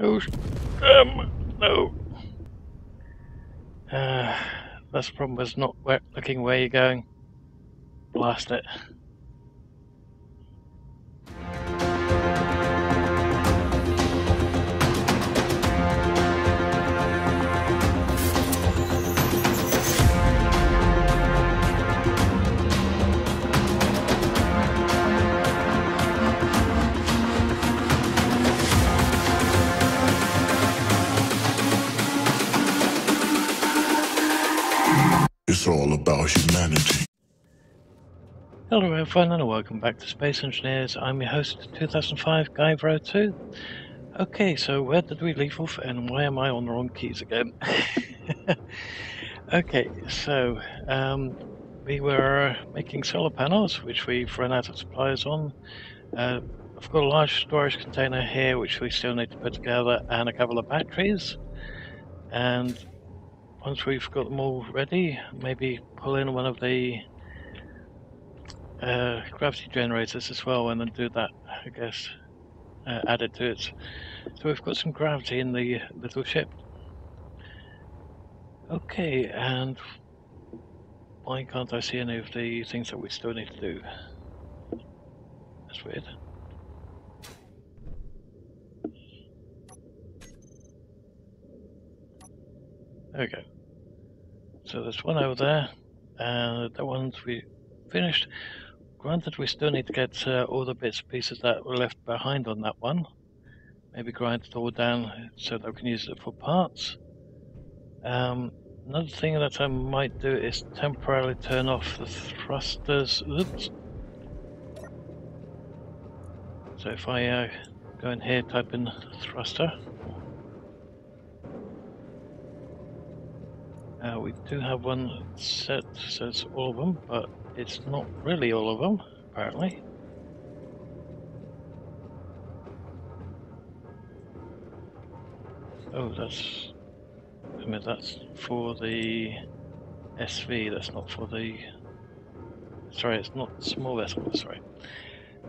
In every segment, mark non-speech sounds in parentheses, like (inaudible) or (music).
Oh, um, no. Uh, that's problem is not looking where you're going. Blast it. All about humanity. Hello everyone and welcome back to Space Engineers. I'm your host 2005 Guy Vro 2. Okay, so where did we leave off and why am I on the wrong keys again? (laughs) okay, so um, we were making solar panels which we've run out of supplies on. Uh, I've got a large storage container here which we still need to put together and a couple of batteries. And once we've got them all ready, maybe pull in one of the uh, gravity generators as well and then do that, I guess, uh, add it to it. So we've got some gravity in the little ship. Okay, and why can't I see any of the things that we still need to do? That's weird. Go. So there's one over there, and that one's we finished. Granted, we still need to get uh, all the bits and pieces that were left behind on that one. Maybe grind it all down so that we can use it for parts. Um, another thing that I might do is temporarily turn off the thrusters. Oops. So if I uh, go in here, type in thruster. Uh, we do have one set says all of them, but it's not really all of them, apparently. Oh, that's. I mean, that's for the SV. That's not for the. Sorry, it's not small vessel. Sorry.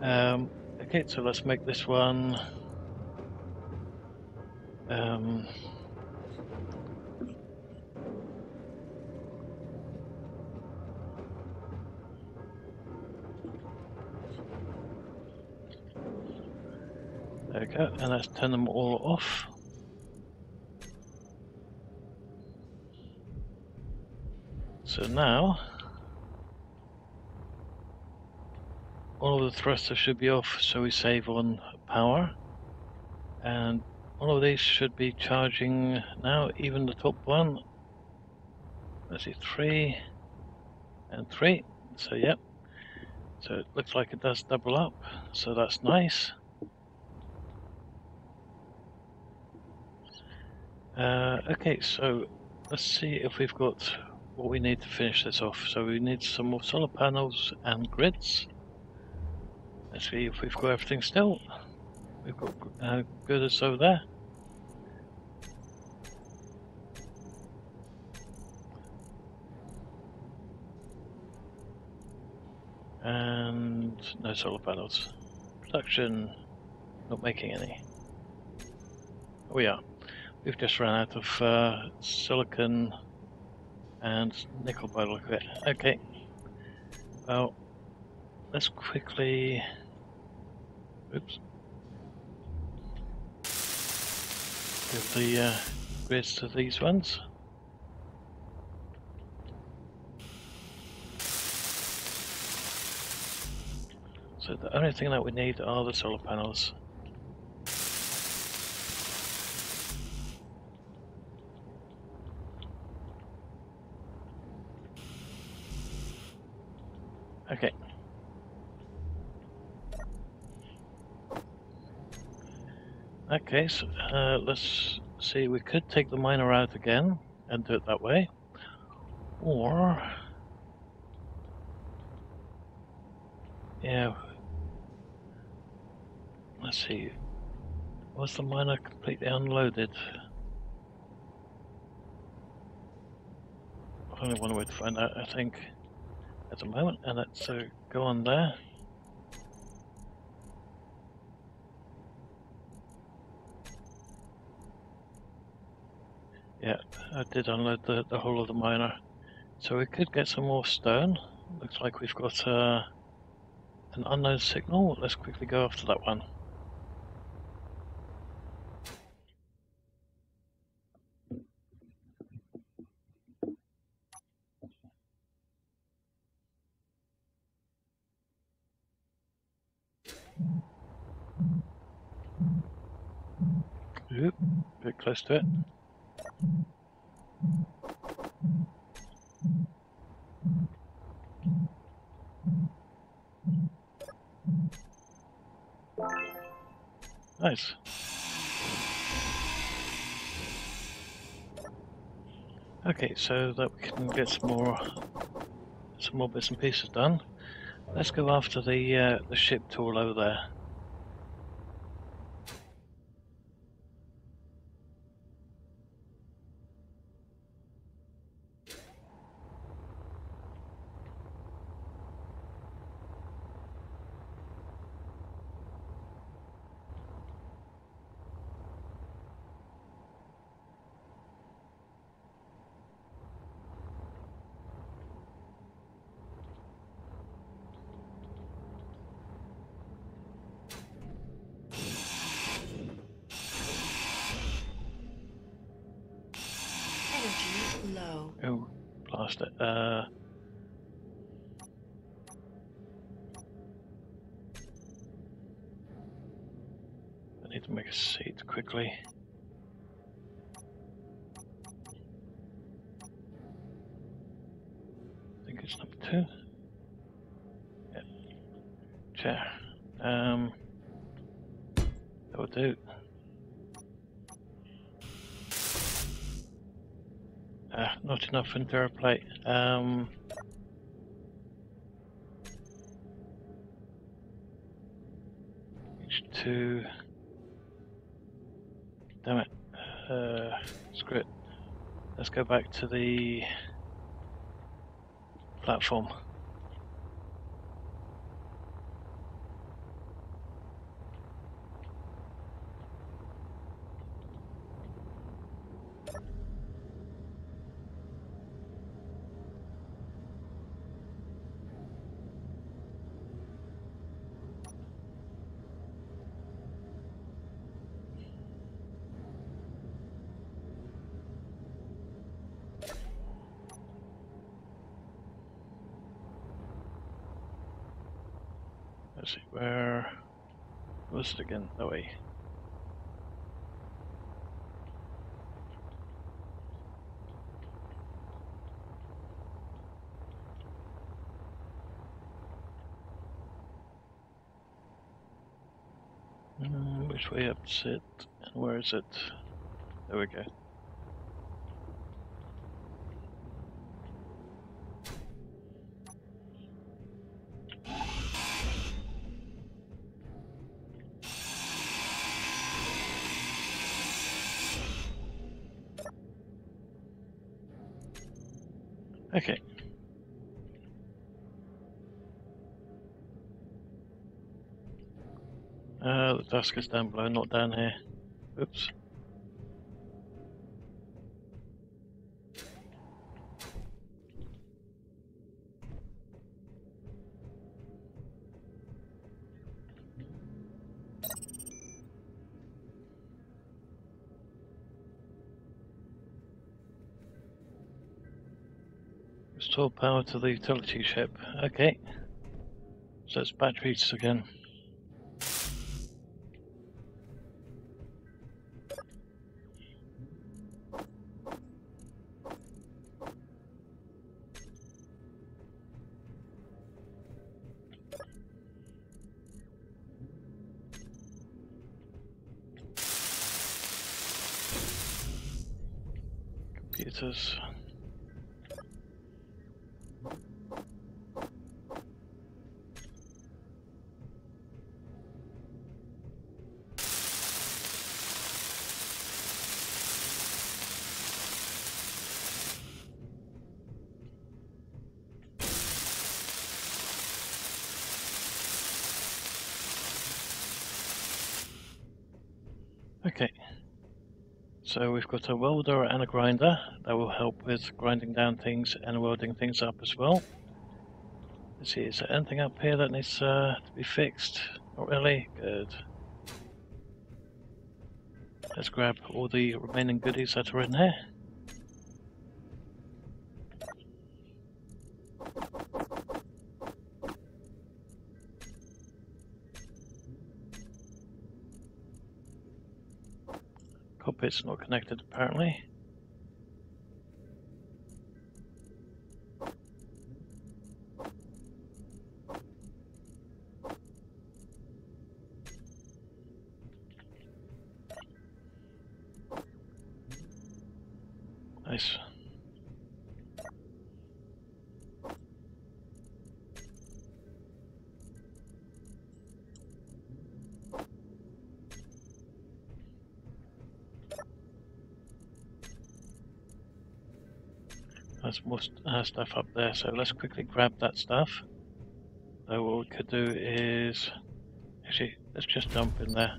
Um, okay, so let's make this one. Um, There we go, and let's turn them all off. So now, all of the thrusters should be off so we save on power. And all of these should be charging now, even the top one. Let's see, three and three. So, yep. So it looks like it does double up, so that's nice. Uh, okay, so let's see if we've got what we need to finish this off. So we need some more solar panels and grids. Let's see if we've got everything still. We've got uh, girders over there. And no solar panels. Production, not making any. We are. We've just run out of uh, silicon and nickel by the look of it. Okay. Well, let's quickly. Oops. Give the uh, grids to these ones. So the only thing that we need are the solar panels. Okay. Okay, so uh, let's see. We could take the miner out again and do it that way, or yeah. Let's see. Was the miner completely unloaded? Only one way to find out, I think at the moment, and let's uh, go on there. Yeah, I did unload the, the whole of the miner. So we could get some more stone. Looks like we've got uh, an unknown signal. Let's quickly go after that one. Oop, bit close to it. Nice. Okay, so that we can get some more some more bits and pieces done. Let's go after the uh, the ship tool over there. Energy low. Oh, blast it. Uh, I need to make a seat quickly. I think it's number two. Yeah. Chair. Um, that would do. Ah, not enough Endura plate. Um, H2. Damn it. Uh, screw it. Let's go back to the platform. Let's see, where was it again? That way. Mm, which way up is it? And where is it? There we go. Okay. The down below, not down here. Oops. Restore power to the utility ship. Okay. So it's batteries again. Computers. Okay. So we've got a welder and a grinder that will help with grinding down things and welding things up as well. Let's see, is there anything up here that needs uh, to be fixed? Not really? Good. Let's grab all the remaining goodies that are in here. Cockpit's not connected apparently. Nice. There's more st- uh, stuff up there, so let's quickly grab that stuff. So what we could do is... Actually, let's just jump in. There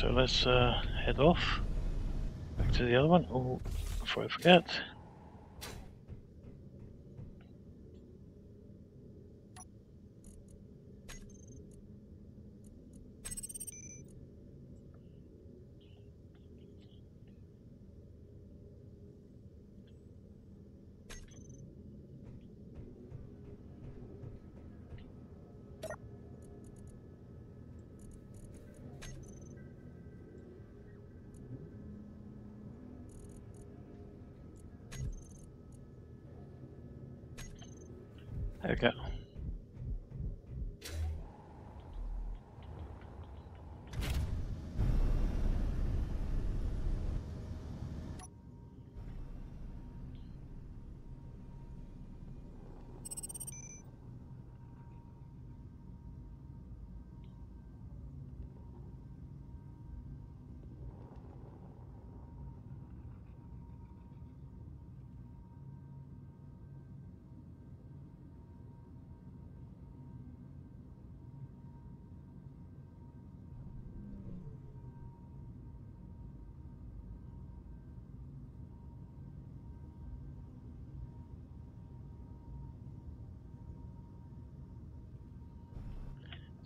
so let's uh, head off. Back to the other one. Oh, before I forget. There we go.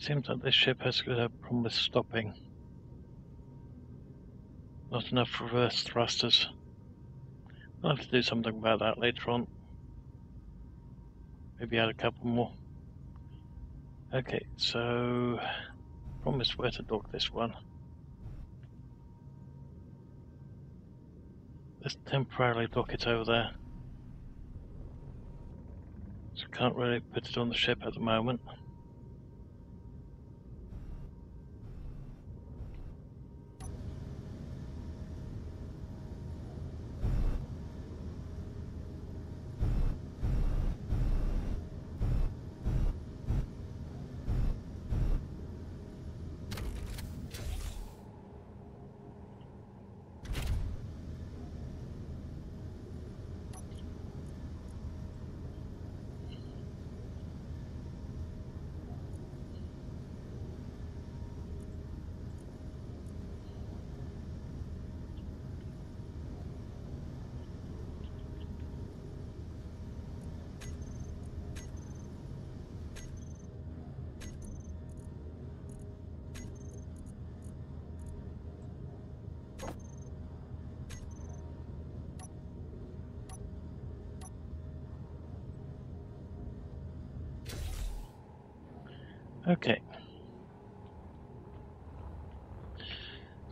Seems like this ship has got a problem with stopping. Not enough reverse thrusters. I'll have to do something about that later on. Maybe add a couple more. Okay, so promise where to dock this one. Let's temporarily dock it over there. So can't really put it on the ship at the moment.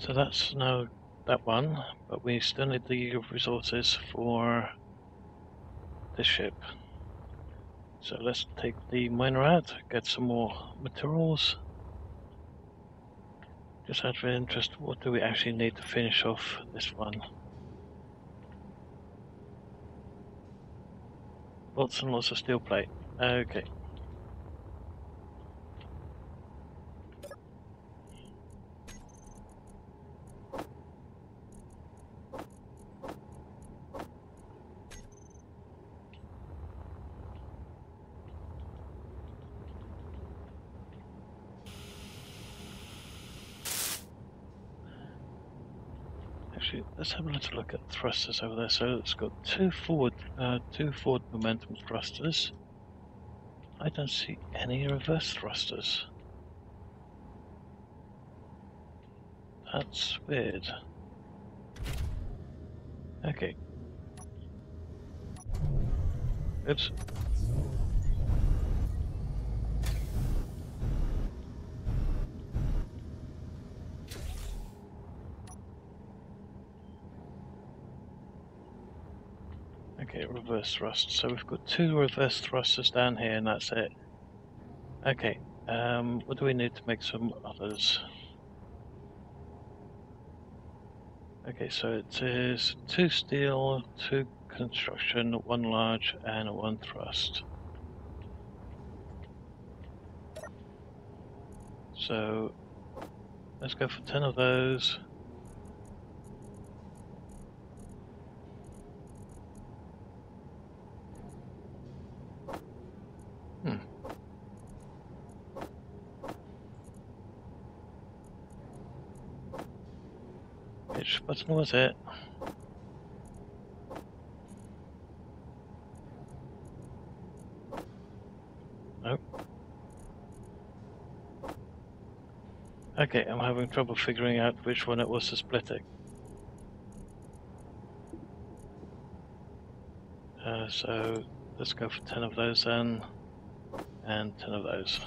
So that's now that one, but we still need the resources for the ship. So let's take the miner out, get some more materials. Just out of interest, what do we actually need to finish off this one? Lots and lots of steel plate. Okay. Actually, let's have a little look at thrusters over there. So it's got two forward, uh, two forward momentum thrusters. I don't see any reverse thrusters. That's weird. Okay. Oops. Okay, reverse thrust. So we've got two reverse thrusters down here, and that's it. Okay, um, what do we need to make some others? Okay, so it is two steel, two construction, one large, and one thrust. So let's go for 10 of those. Hmm. Which button was it? Nope. Okay, I'm having trouble figuring out which one it was to split it. Uh, so let's go for 10 of those then, and 10 of those.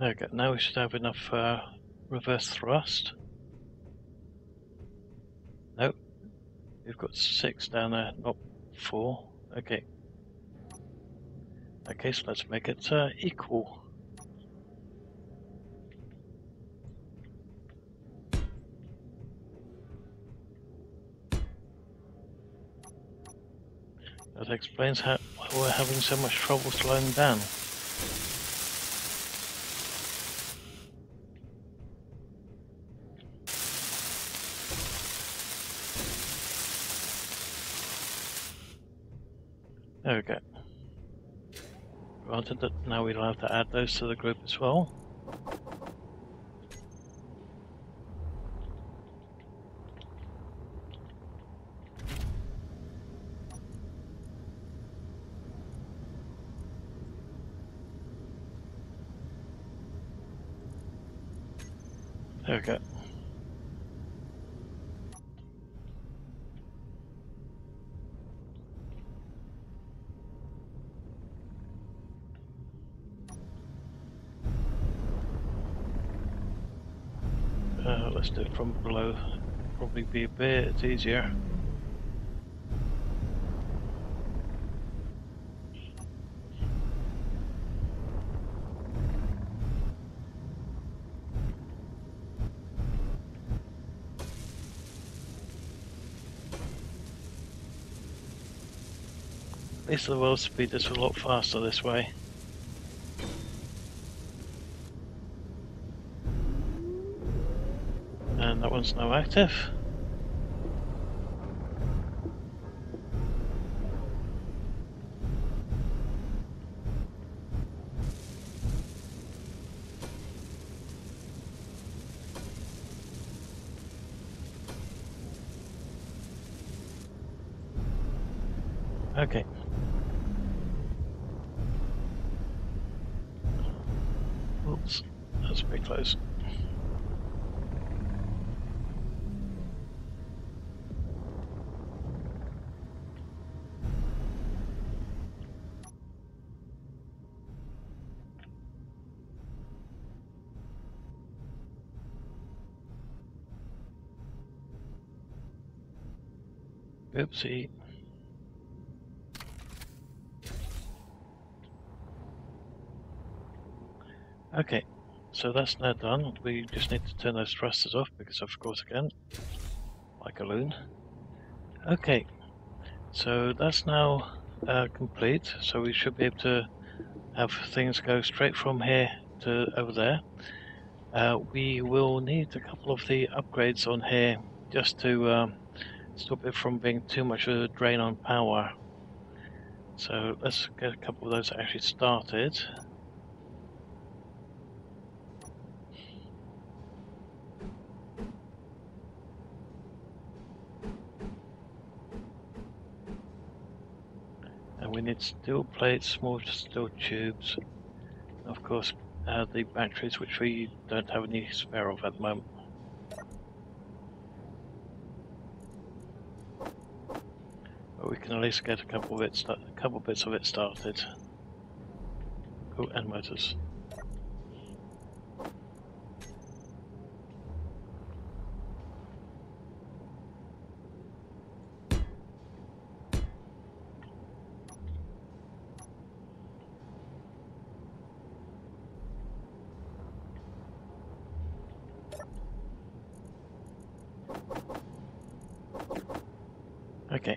Okay, now we should have enough uh, reverse thrust. Nope. We've got six down there, not four. Okay. Okay, so let's make it uh, equal. That explains how we're having so much trouble slowing down. There we go. That now we'll have to add those to the group as well. There we go. Do it from below. Probably be a bit easier. At least the world speed is a lot faster this way. One's now active. Okay. Oops, that's a bit close. Oopsie. Okay, so that's now done. We just need to turn those thrusters off because of course again, like a loon. Okay, so that's now uh, complete. So we should be able to have things go straight from here to over there. Uh, we will need a couple of the upgrades on here just to um, stop it from being too much of a drain on power. So let's get a couple of those actually started. And we need steel plates, small steel tubes, of course uh, the batteries which we don't have any spare of at the moment. But we can at least get a couple of it, a couple bits of it started. Oh, and motors. Okay.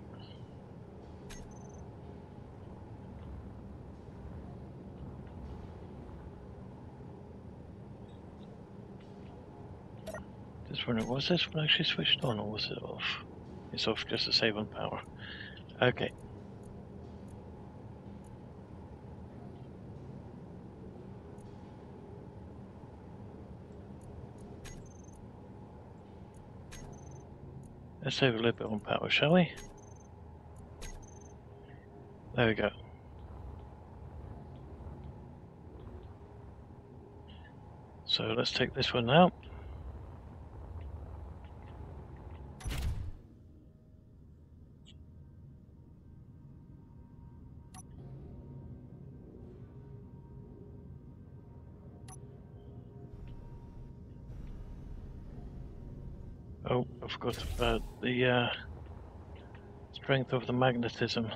Wondering, was this one actually switched on or was it off? It's off just to save on power. Okay. Let's save a little bit on power, shall we? There we go. So let's take this one out. Forgot about the uh, strength of the magnetism.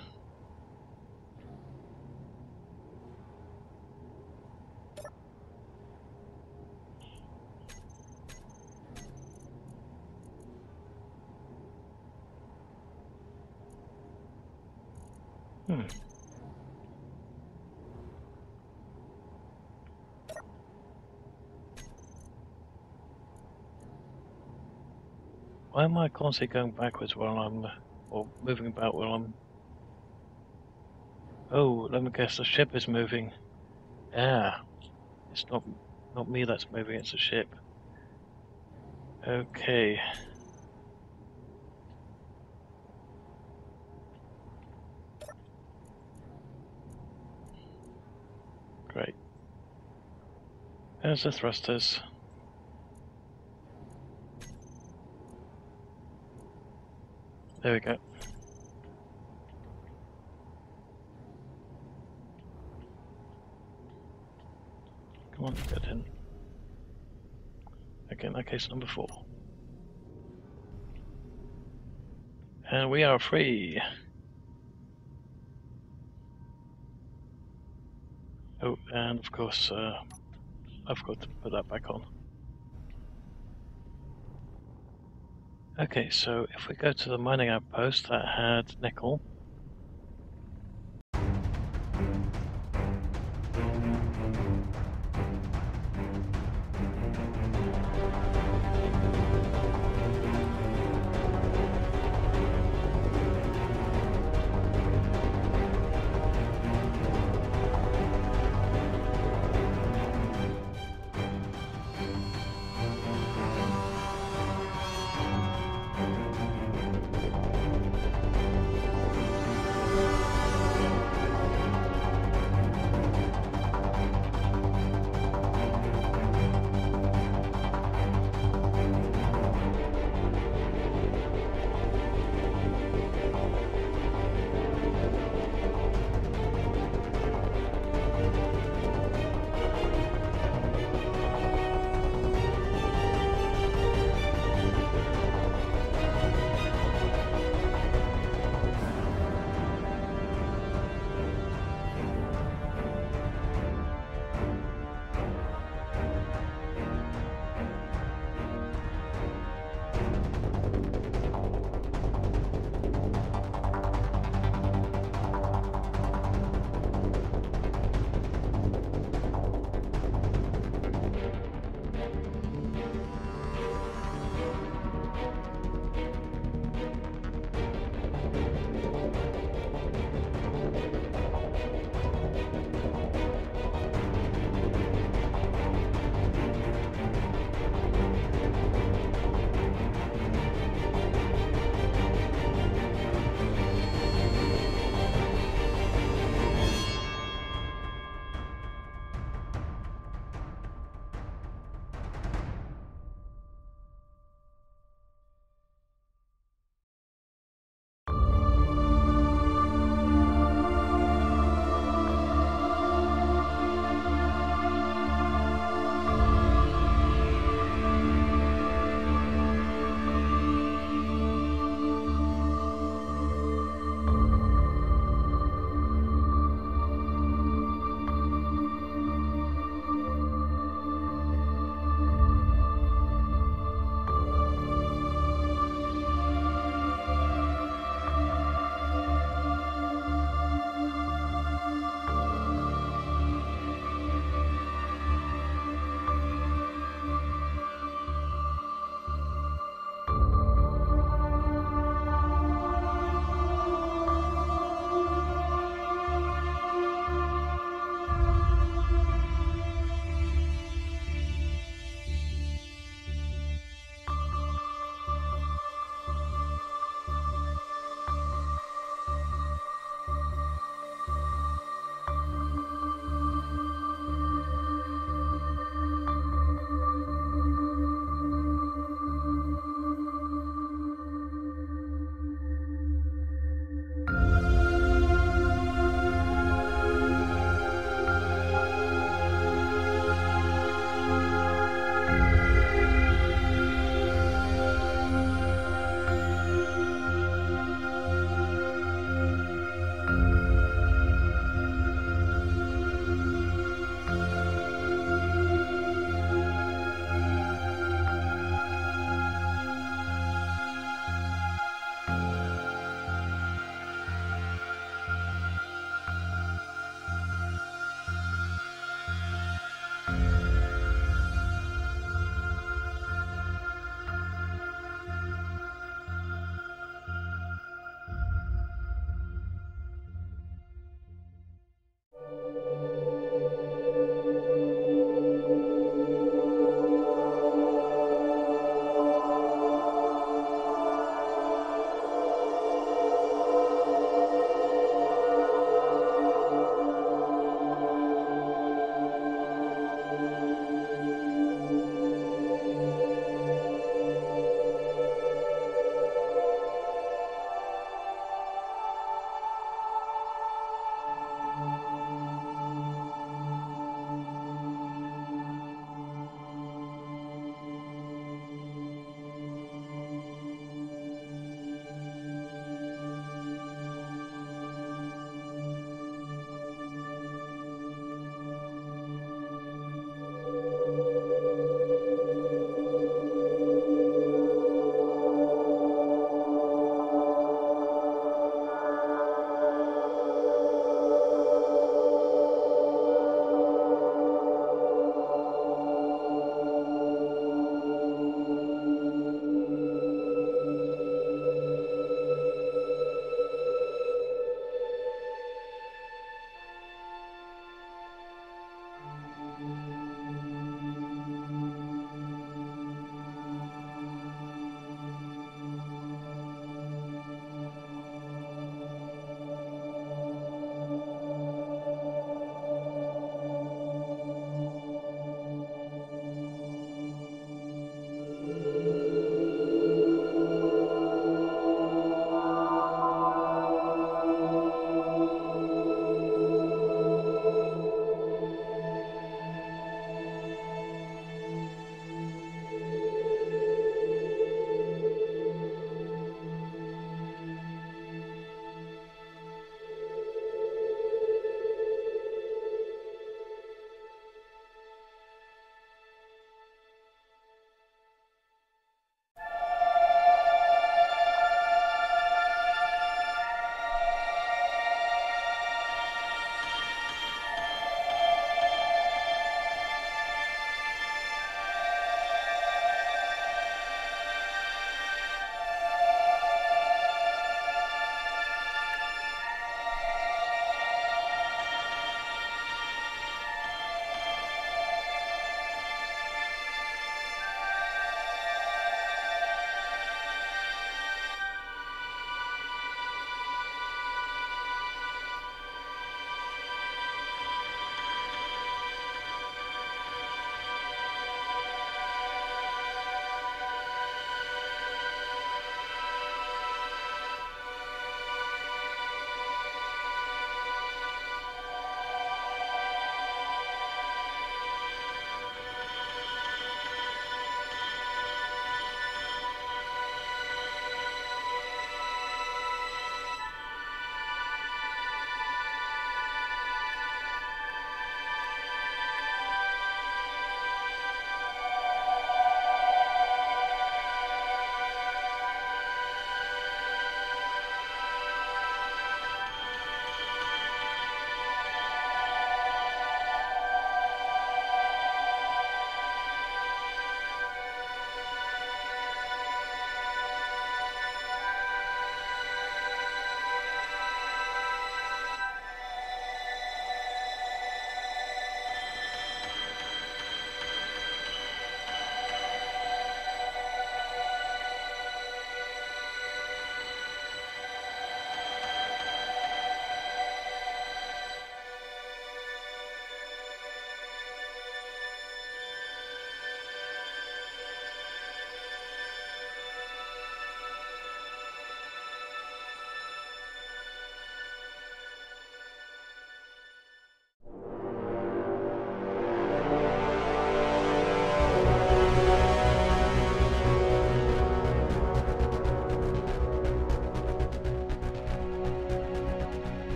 Hmm. Why am I constantly going backwards while I'm, or moving about while I'm... Oh, let me guess, the ship is moving. Yeah, it's not, not me that's moving, it's the ship. Okay. Great. There's the thrusters. There we go. Come on, get in. Okay, in that case, number four. And we are free. Oh, and of course, uh, I forgot to put that back on. Okay, so if we go to the mining outpost that had nickel,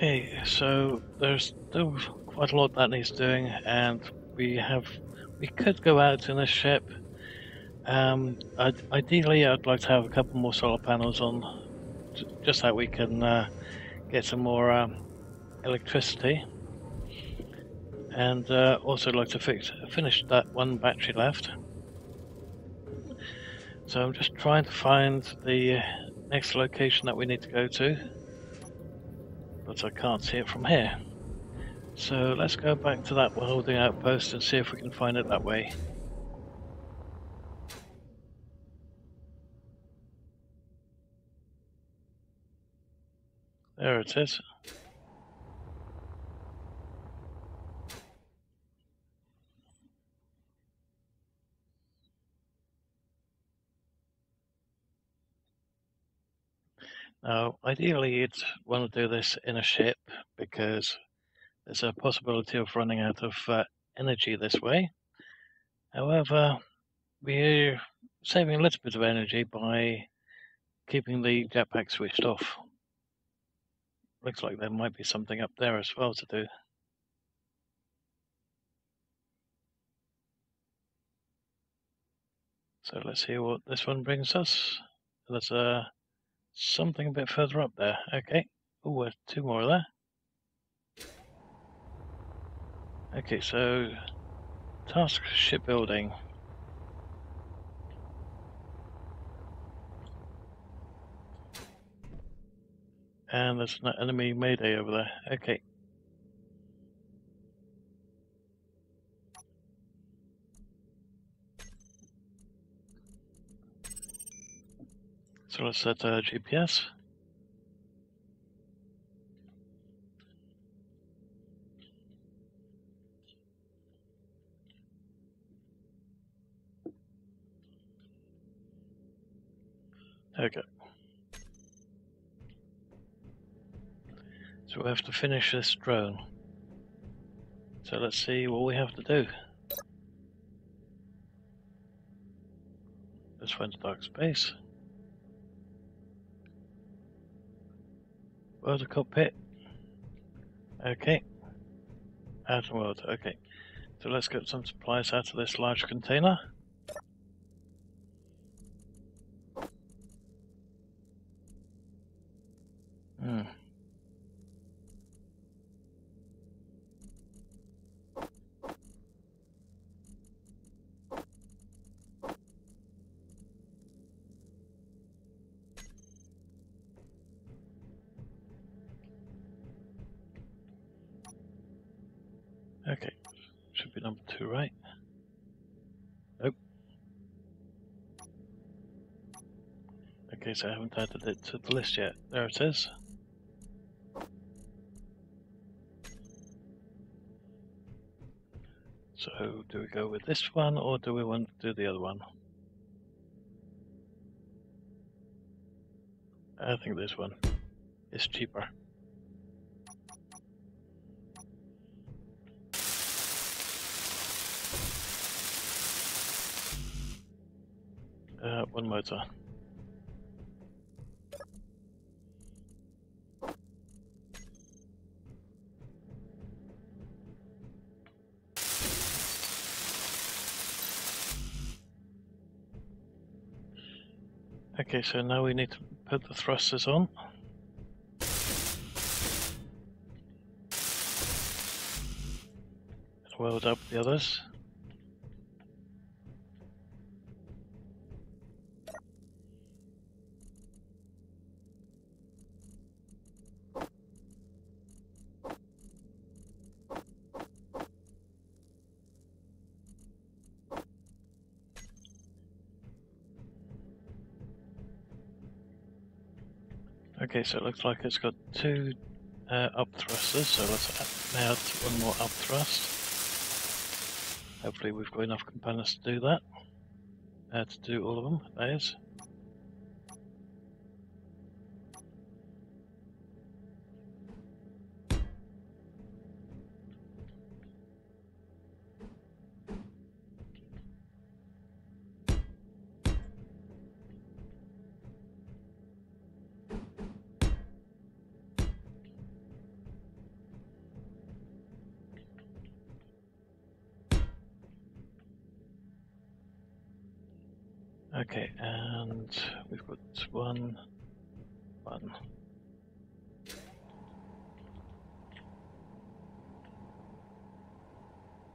Okay, so there's still quite a lot that needs doing, and we have we could go out in a ship. Um, I'd, ideally, I'd like to have a couple more solar panels on, just so we can uh, get some more um, electricity. And uh, also like to fix finish that one battery left. So I'm just trying to find the next location that we need to go to, but I can't see it from here. So let's go back to that holding outpost and see if we can find it that way. There it is. Now, ideally, you'd want to do this in a ship because there's a possibility of running out of uh, energy this way. However, we're saving a little bit of energy by keeping the jetpack switched off. Looks like there might be something up there as well to do. So let's see what this one brings us. There's uh, something a bit further up there. Okay. Oh, uh, two more there. Okay, so task shipbuilding. And there's an enemy mayday over there. Okay. Let's set uh, GPS. Okay. So we have to finish this drone. So let's see what we have to do. Let's find dark space. World cockpit. Okay. Out of world. Okay. So let's get some supplies out of this large container. Hmm. Okay, should be number two, right? Nope. So I haven't added it to the list yet. There it is. So, do we go with this one or do we want to do the other one? I think this one is cheaper. Uh, one motor. Okay, so now we need to put the thrusters on. Weld up the others. Okay, so it looks like it's got two uh, up thrusters, so let's add, add one more up thrust. Hopefully we've got enough components to do that. Uh, to do all of them, that is.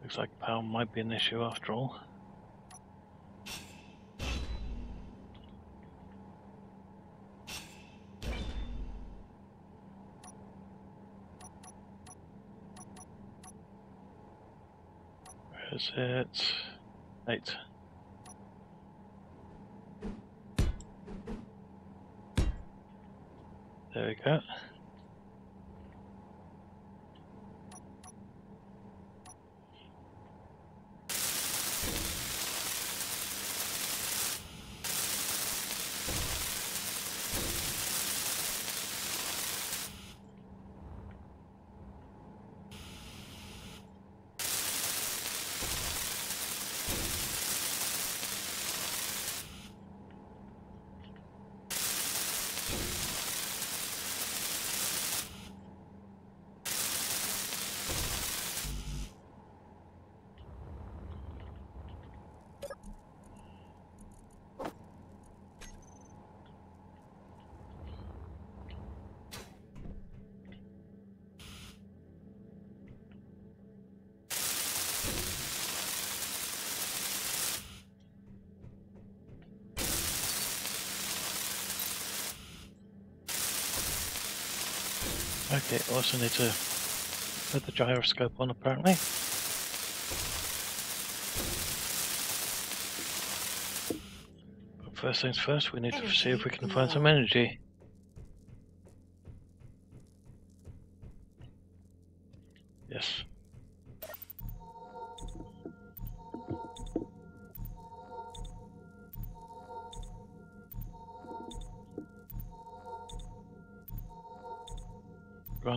Looks like power might be an issue after all. Where is it? Eight. There we go. Okay, also need to put the gyroscope on apparently. But first things first, we need to see if we can find some energy.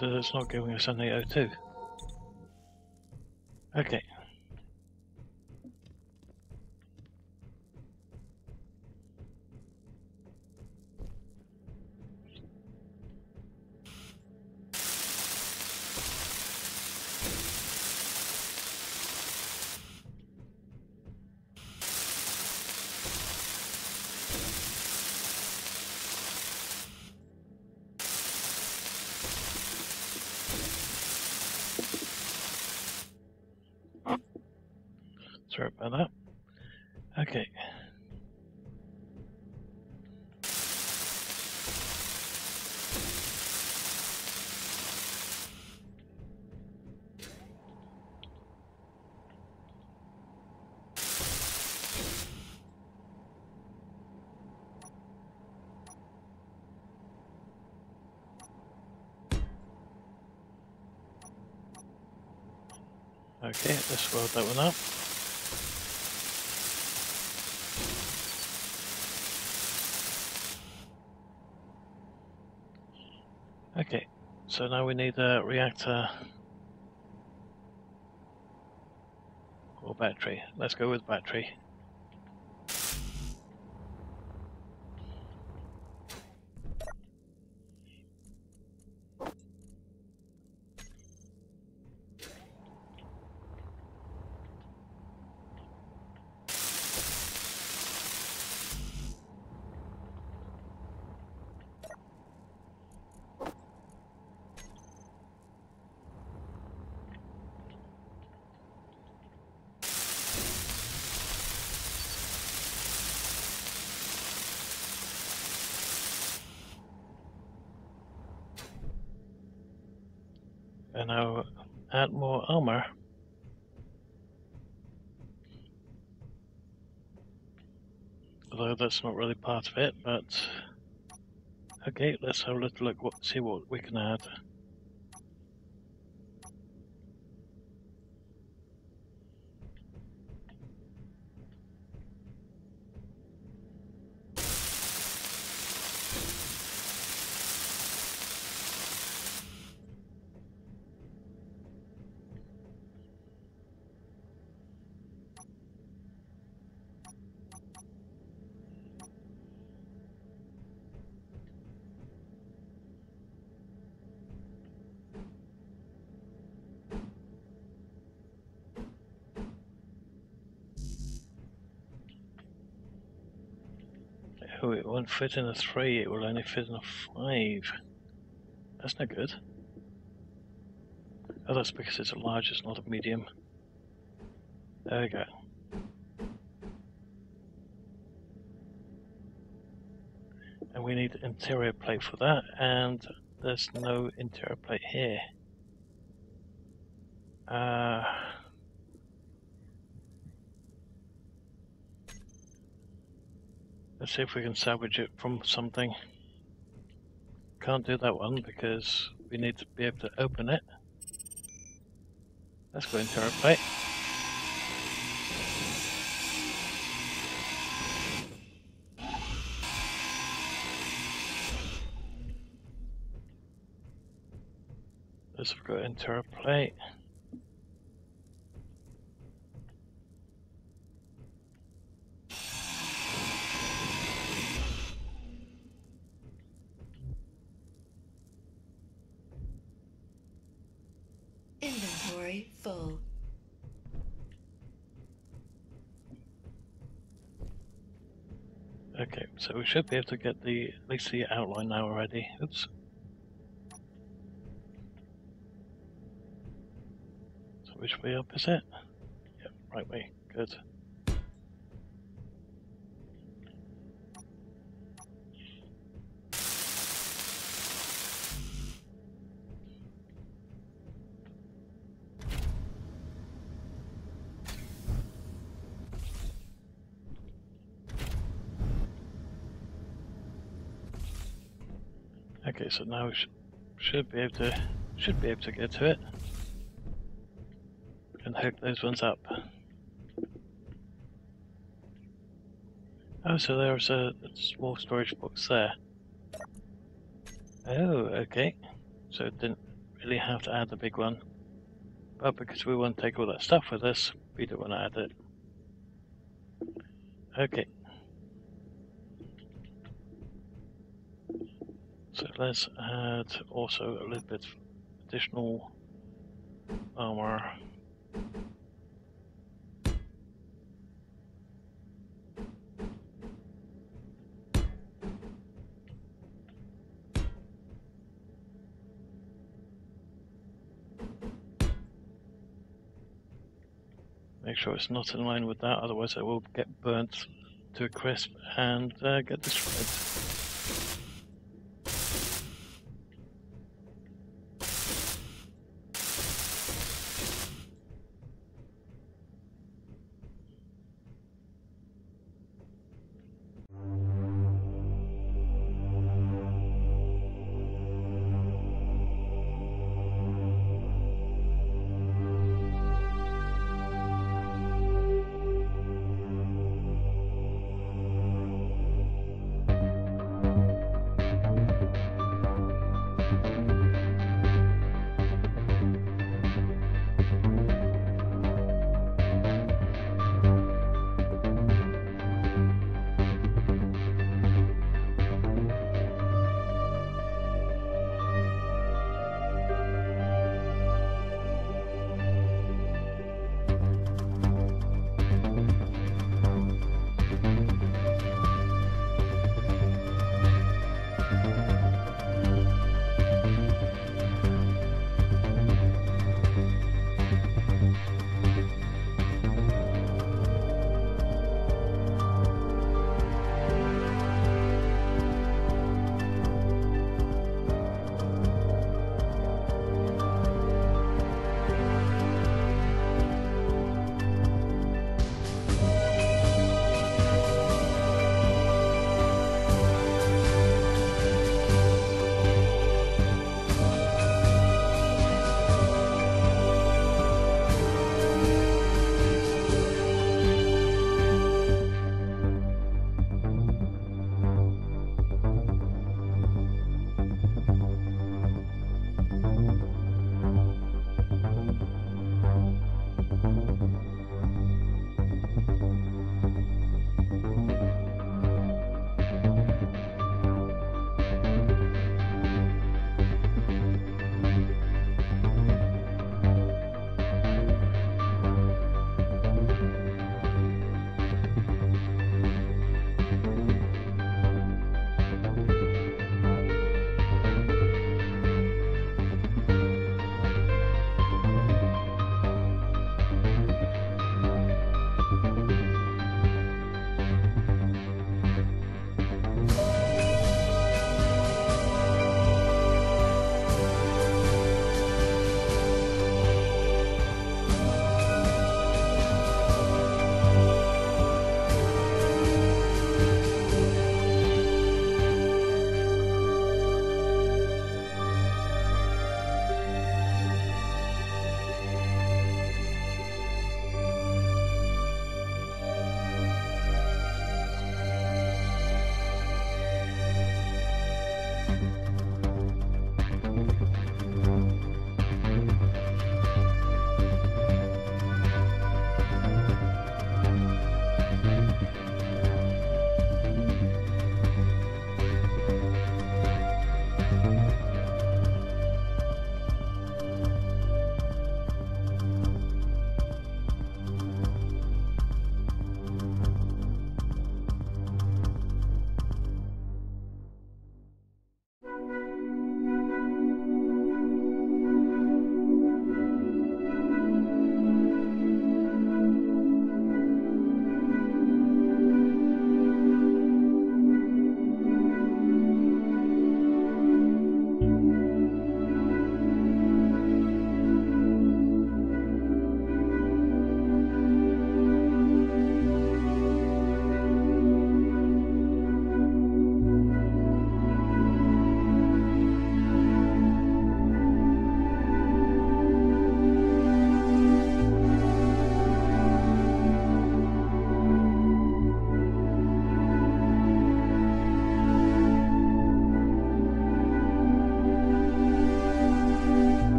Granted, it's not giving us any O2. Let's that one up. Okay, so now we need a reactor or battery. Let's go with battery. And now add more armor. Although that's not really part of it, but okay, let's have a little look what see what we can add. Won't fit in a three, it will only fit in a five. That's no good. Oh, that's because it's a large, it's not a medium. There we go. And we need interior plate for that, and there's no interior plate here. Uh, let's see if we can salvage it from something. Can't do that one because we need to be able to open it. Let's go interior plate. Let's go interior plate. Inventory full. Okay, so we should be able to get the at least the outline now already. Oops. So which way up is it? Yep, right way. Good. Okay, so now we should, should be able to should be able to get to it and hook those ones up. Oh, so there's a, a small storage box there. Oh, okay. So didn't really have to add the big one. But because we want to take all that stuff with us, we don't want to add it. Okay. Let's add also a little bit additional armor. Make sure it's not in line with that, otherwise it will get burnt to a crisp and uh, get destroyed.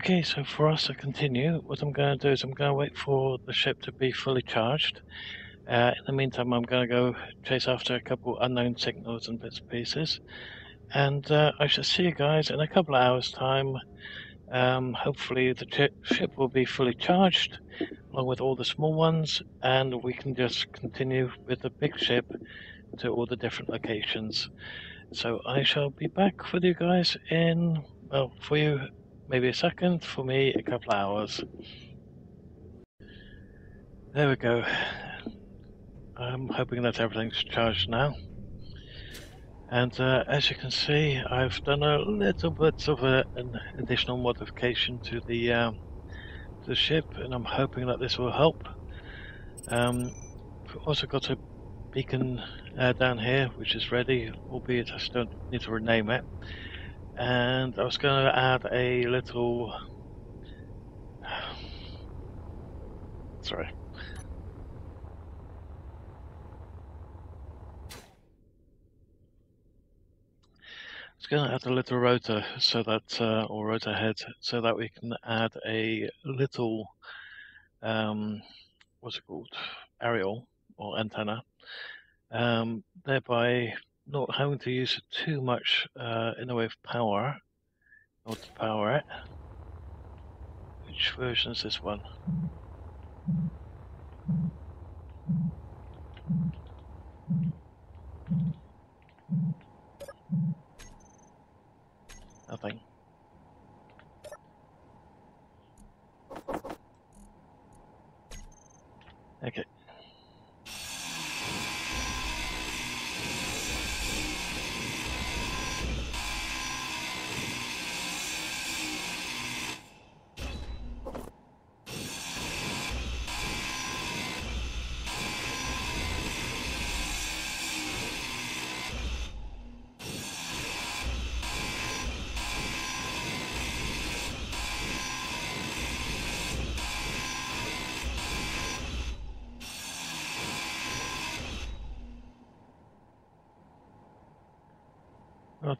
Okay, so for us to continue, what I'm going to do is I'm going to wait for the ship to be fully charged. Uh, in the meantime, I'm going to go chase after a couple unknown signals and bits and pieces. And uh, I shall see you guys in a couple of hours' time. Um, hopefully, the ship will be fully charged, along with all the small ones, and we can just continue with the big ship to all the different locations. So I shall be back with you guys in, well, for you, maybe a second, for me, a couple hours. There we go. I'm hoping that everything's charged now. And uh, as you can see, I've done a little bit of a, an additional modification to the to the ship, and I'm hoping that this will help. Um, we've also got a beacon uh, down here, which is ready, albeit I still need to rename it. And I was going to add a little. Sorry. It's going to add a little rotor so that, uh, or rotor head, so that we can add a little, um, what's it called, aerial or antenna, um, thereby not having to use too much uh, in the way of power, or to power it. Which version is this one? Nothing. Okay.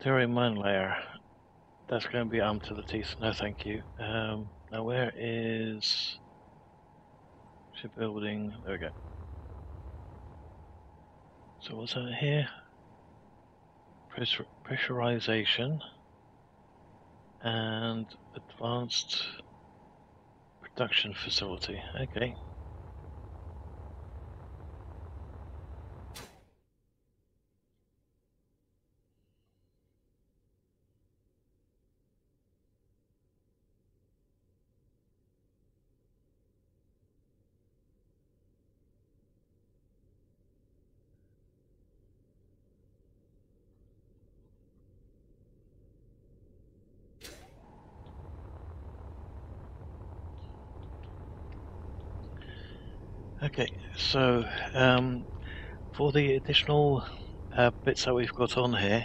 Artillery mine layer. That's going to be armed to the teeth. No, thank you. Um, now, where is shipbuilding? There we go. So, what's that here? Pressur pressurization and advanced production facility. Okay. Okay, so um, for the additional uh, bits that we've got on here,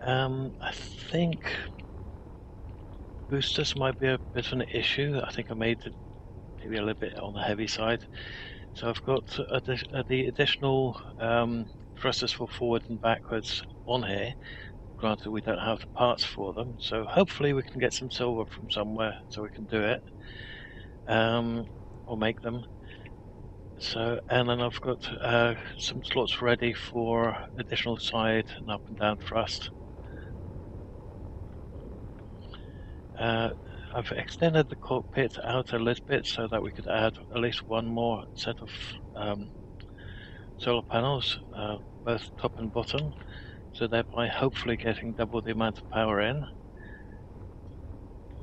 um, I think boosters might be a bit of an issue. I think I made it maybe a little bit on the heavy side. So I've got uh, the additional um, thrusters for forward and backwards on here. Granted, we don't have the parts for them, so hopefully we can get some silver from somewhere so we can do it um, or make them. So, and then I've got uh, some slots ready for additional side and up and down thrust. Uh, I've extended the cockpit out a little bit so that we could add at least one more set of um, solar panels, uh, both top and bottom, so thereby hopefully getting double the amount of power in.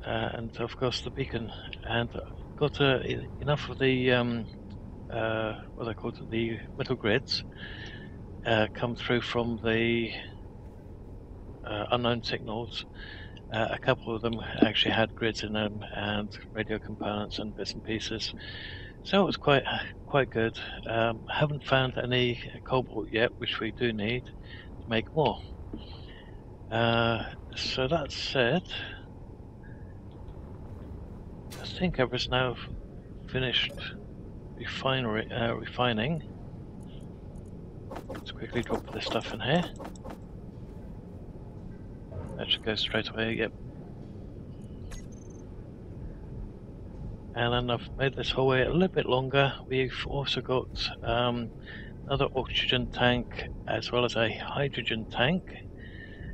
Uh, and of course the beacon, and got uh, enough of the um, uh, what they called the metal grids uh, come through from the uh, unknown signals. Uh, a couple of them actually had grids in them and radio components and bits and pieces. So it was quite quite good. Um, haven't found any cobalt yet, which we do need to make more. Uh, so that said, I think I was now finished refinery uh, refining. Let's quickly drop this stuff in here. That should go straight away. Yep. And then I've made this hallway a little bit longer. We've also got um, another oxygen tank as well as a hydrogen tank.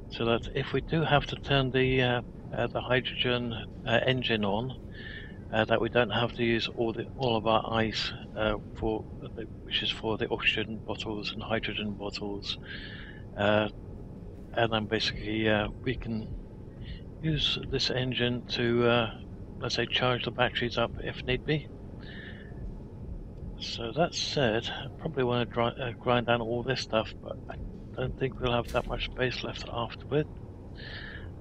So that if we do have to turn the uh, uh, the hydrogen uh, engine on, uh, that we don't have to use all the all of our ice uh, for which is for the oxygen bottles and hydrogen bottles, uh, and then basically uh, we can use this engine to uh, let's say charge the batteries up if need be. So that said, I probably want to dry, uh, grind down all this stuff, but I don't think we'll have that much space left afterward.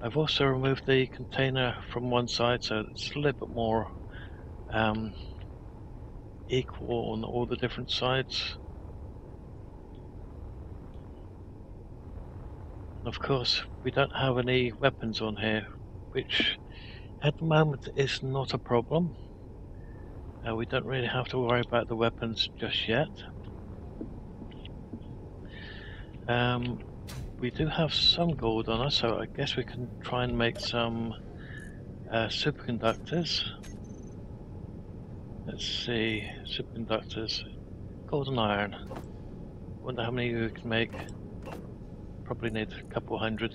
I've also removed the container from one side so it's a little bit more um, equal on all the different sides. Of course, we don't have any weapons on here, which at the moment is not a problem. Uh, we don't really have to worry about the weapons just yet. Um, we do have some gold on us, so I guess we can try and make some uh, superconductors. Let's see, superconductors, gold and iron. Wonder how many we can make. Probably need a couple hundred.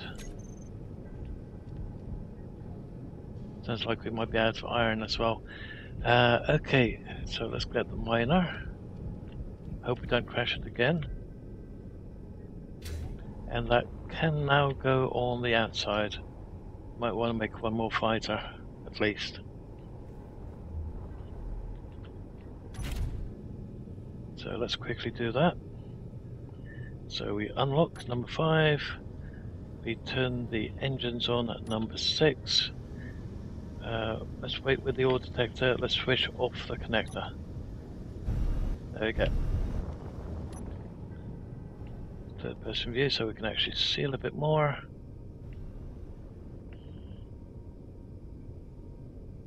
Sounds like we might be out of iron as well. Uh, okay, so let's get the miner. Hope we don't crash it again. And that can now go on the outside. Might want to make one more fighter, at least. So let's quickly do that. So we unlock number 5, we turn the engines on at number 6, uh, let's wait with the ore detector, let's switch off the connector. There we go. Third person view so we can actually see a little bit more.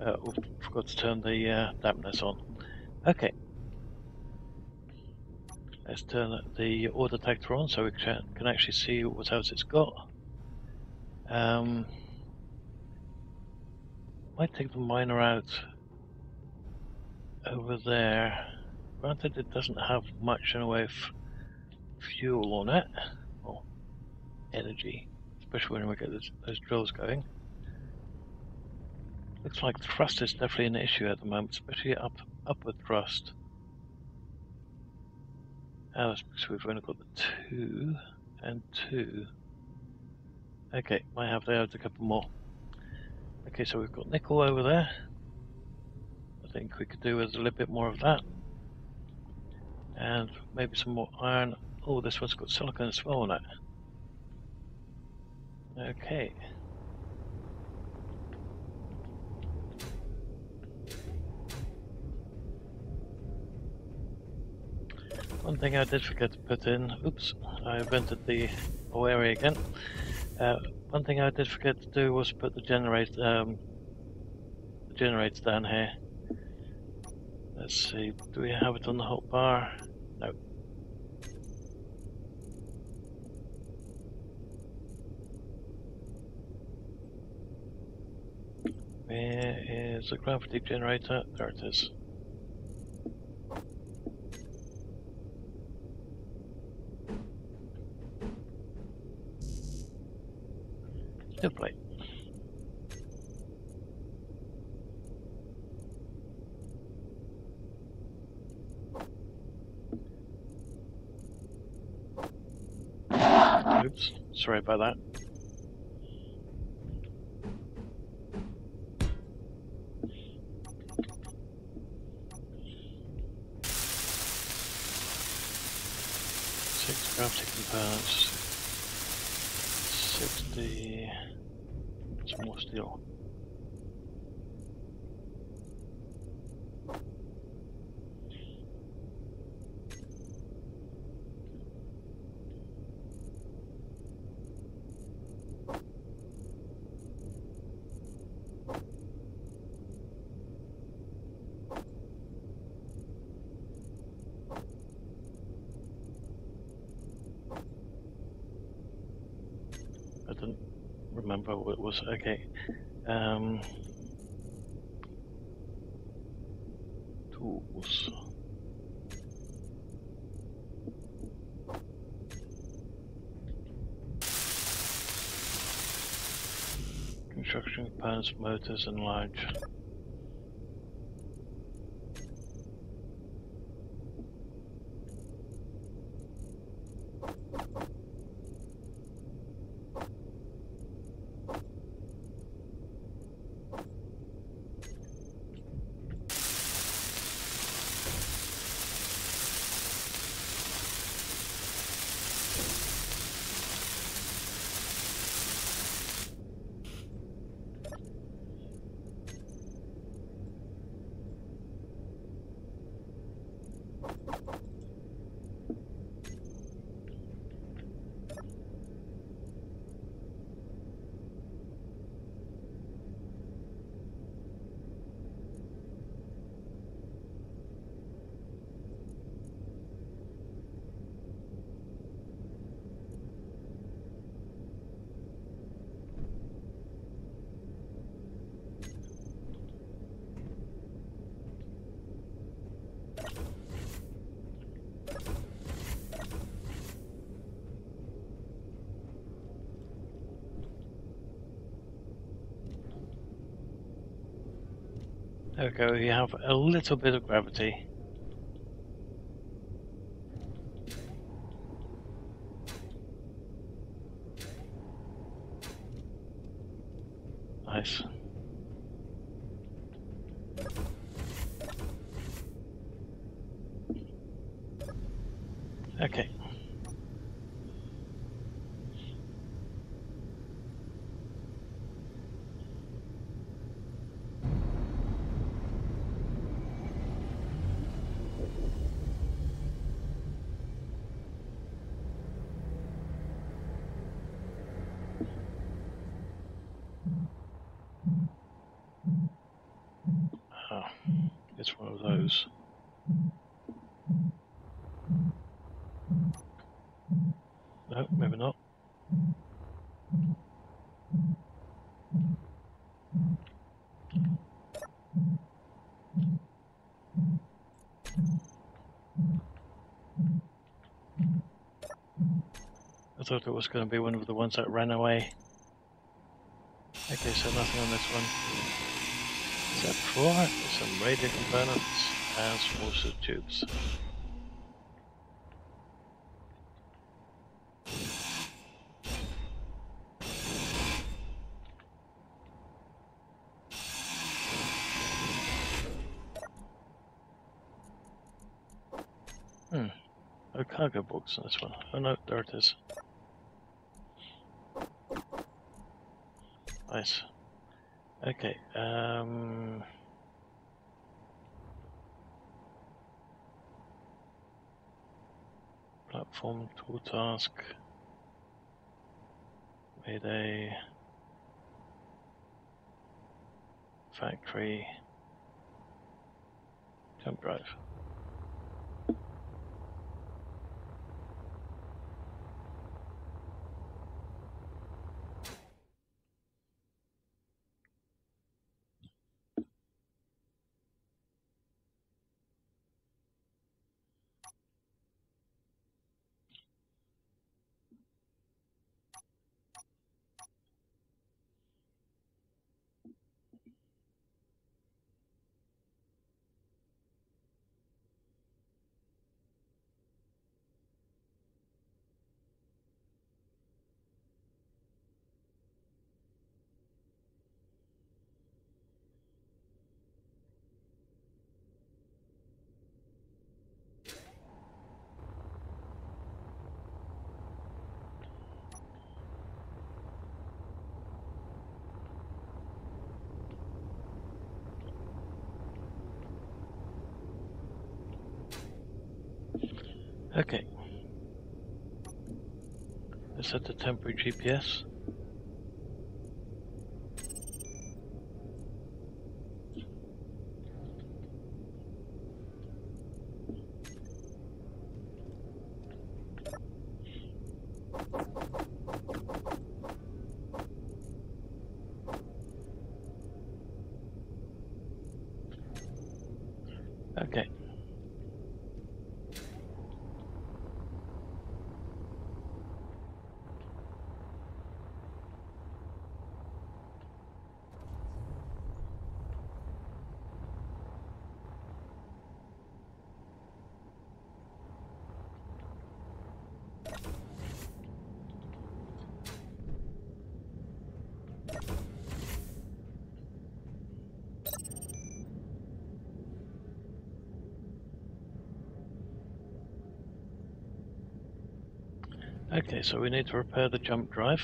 Uh, oh, forgot to turn the uh, dampeners on. Okay. Let's turn the ore detector on so we can, can actually see what else it's got. Um, might take the miner out over there. Granted, it doesn't have much in the way of fuel on it, or energy, especially when we get those, those drills going. Looks like thrust is definitely an issue at the moment, especially up upward thrust. That's because we've only got the two and two. Okay, might have to add a couple more. Okay, so we've got nickel over there. I think we could do with a little bit more of that. And maybe some more iron. Oh, this one's got silicon as well on it. Okay. One thing I did forget to put in, oops, I invented the whole area again. Uh, one thing I did forget to do was put the generator, um, the generator down here. Let's see, do we have it on the hot bar? No. Where is the gravity generator? There it is. Oops, sorry about that. Six gravity components. Sixty more. I don't remember what it was. Okay. Um, walls. Construction components, motors and large. Go, you have a little bit of gravity. Nice. Okay. Oh, it's one of those. No, maybe not. I thought it was going to be one of the ones that ran away. Okay, so nothing on this one. Except for some radio components and small suit tubes. Hmm. No cargo box on this one. Oh no, there it is. Nice. Okay, um... Platform, tool task, Made a factory, jump drive. Okay. Let's set the temporary GPS. Okay. Okay, so we need to repair the jump drive.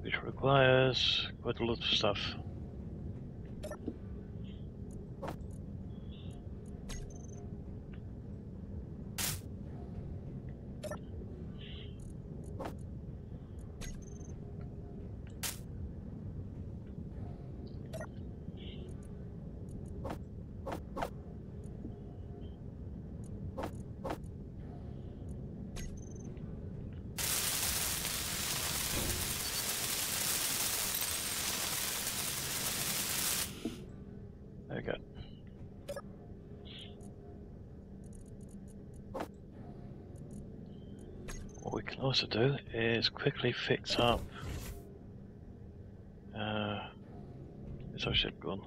Which requires quite a lot of stuff. There we go. What we can also do is quickly fix up. Uh, is our ship gone?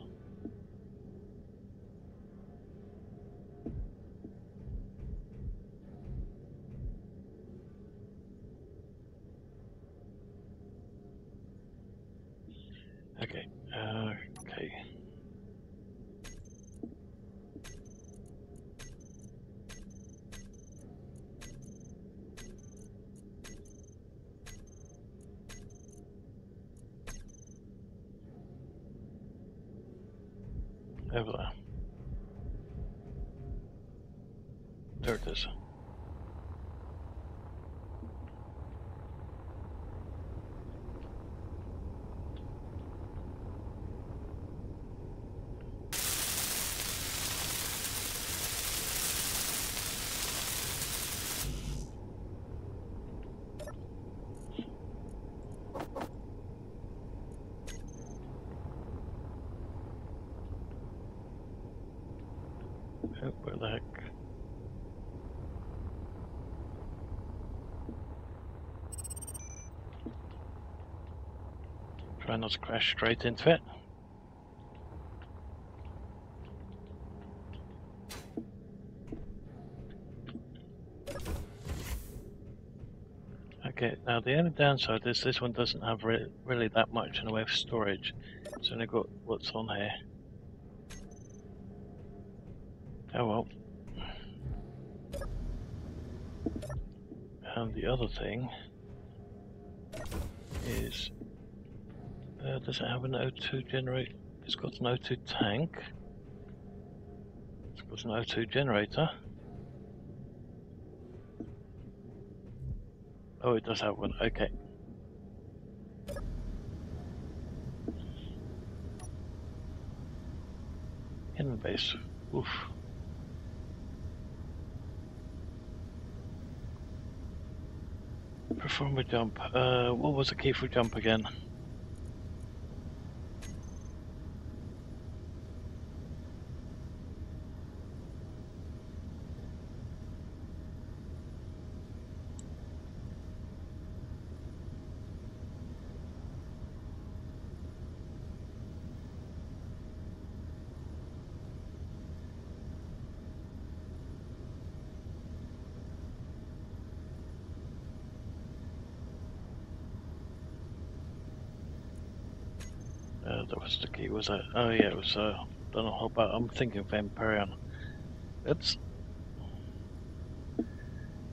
Okay. Uh, okay. Over there. There it is. Oh, where the heck? Try not crash straight into it. Okay, now the only downside is this one doesn't have re really that much in the way of storage. It's only got what's on here. Oh well. And the other thing does it have an O2 generator? It's got an O2 tank. It's got an O2 generator. Oh, it does have one. Okay. Hidden base. Oof. Perform a jump. Uh, what was the key for jump again? Uh, that was? Oh yeah, it was, uh, don't know how, about, I'm thinking of Empyrion. Oops.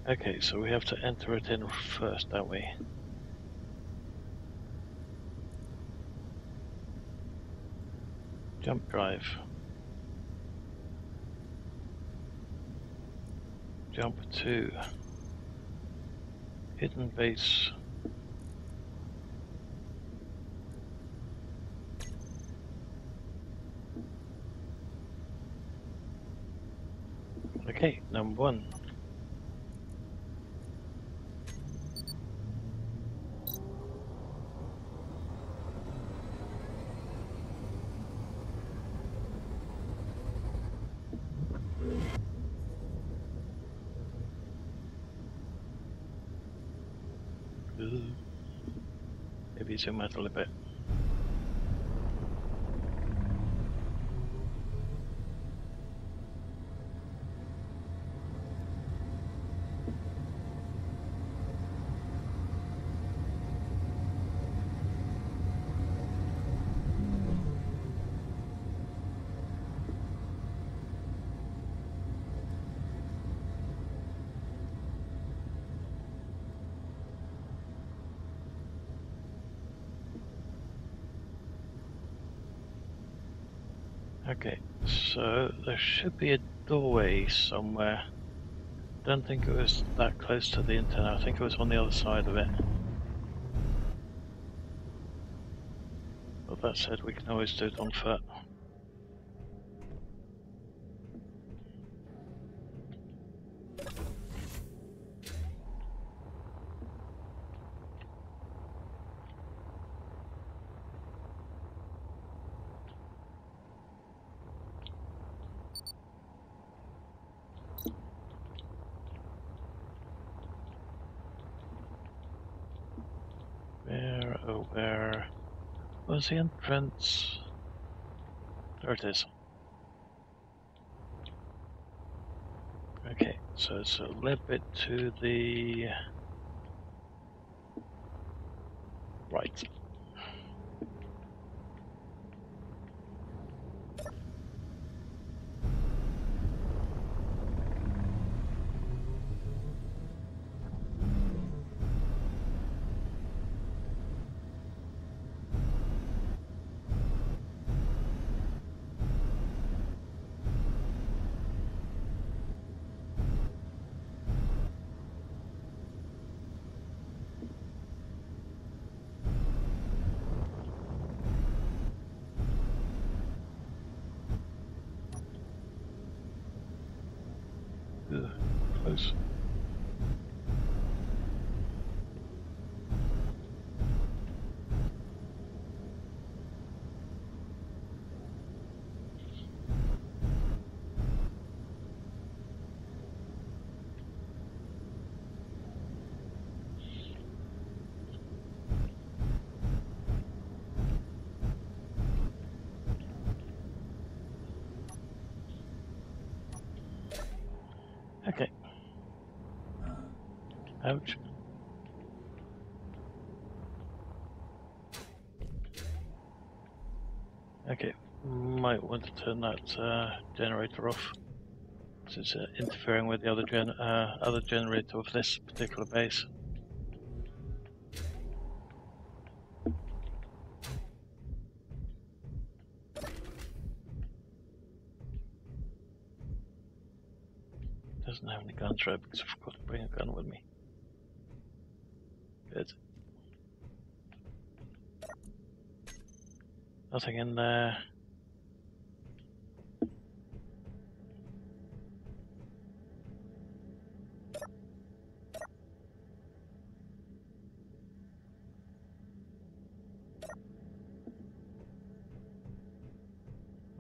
Okay, so we have to enter it in first, don't we? Jump drive. Jump to hidden base. Okay, number one. Maybe zoom out a little bit. So there should be a doorway somewhere. Don't think it was that close to the antenna. I think it was on the other side of it. But that said, we can always do it on foot. Where, oh where was the entrance? There it is. Okay, so it's a little bit to the right. Ugh, close. Okay. Ouch. Okay, might want to turn that uh, generator off. Since it's uh, interfering with the other gen uh, other generator of this particular base. Doesn't have any guns right because I forgot to bring a gun with me. Good. Nothing in there.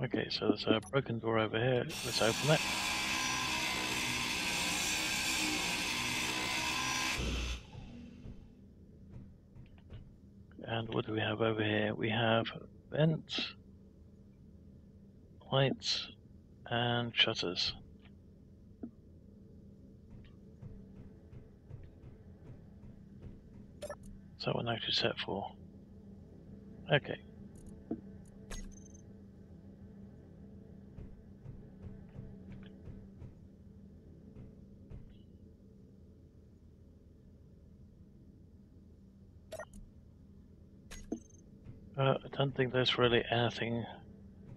Okay, so there's a broken door over here. Let's open it. Do we have over here? We have vents, lights, and shutters. Is that one actually set for? Okay. Uh, I don't think there's really anything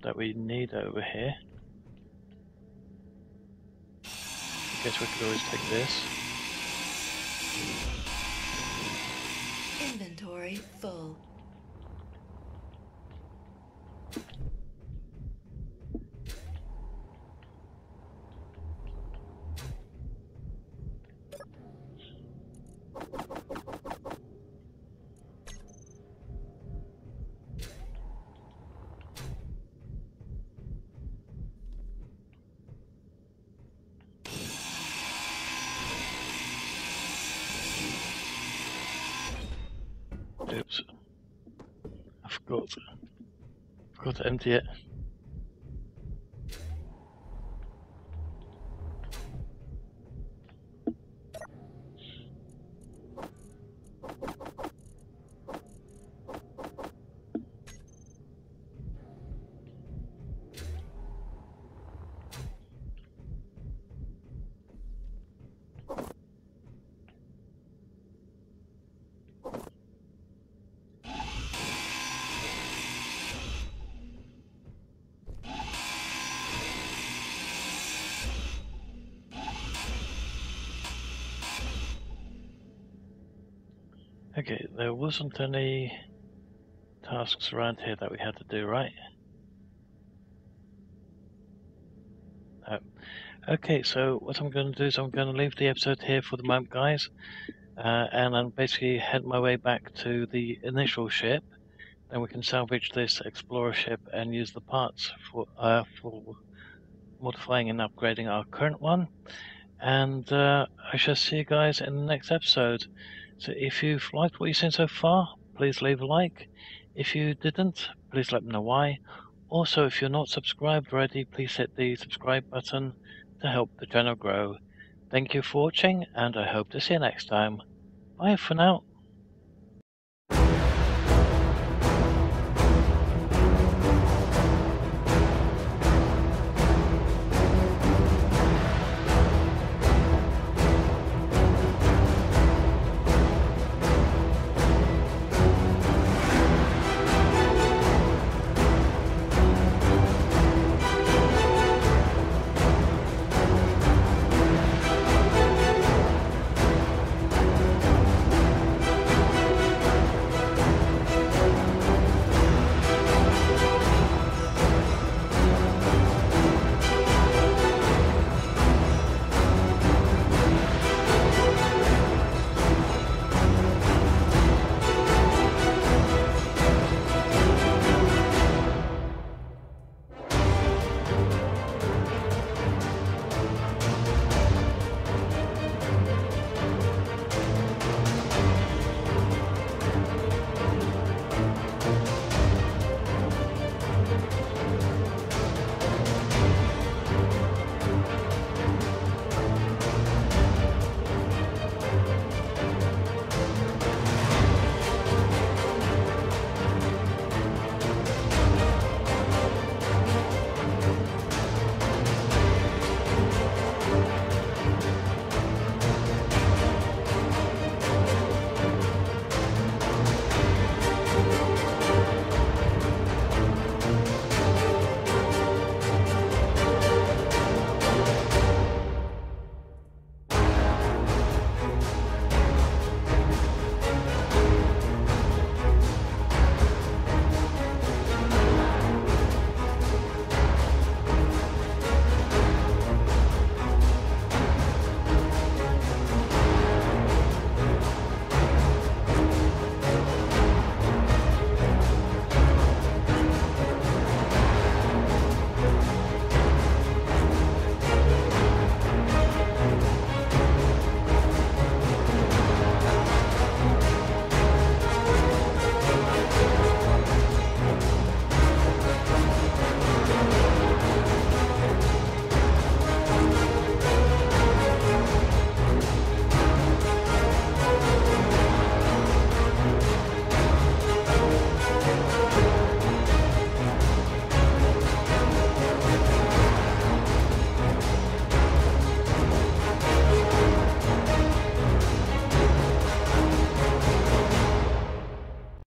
that we need over here. I guess we could always take this. Inventory full. Oops. I forgot. Forgot to empty it. Wasn't any tasks around here that we had to do, right? No. Okay, so what I'm going to do is I'm going to leave the episode here for the moment, guys, uh, and then basically head my way back to the initial ship. Then we can salvage this explorer ship and use the parts for uh, for modifying and upgrading our current one. And uh, I shall see you guys in the next episode. So if you've liked what you've seen so far, please leave a like. If you didn't, please let me know why. Also, if you're not subscribed already, please hit the subscribe button to help the channel grow. Thank you for watching, and I hope to see you next time. Bye for now.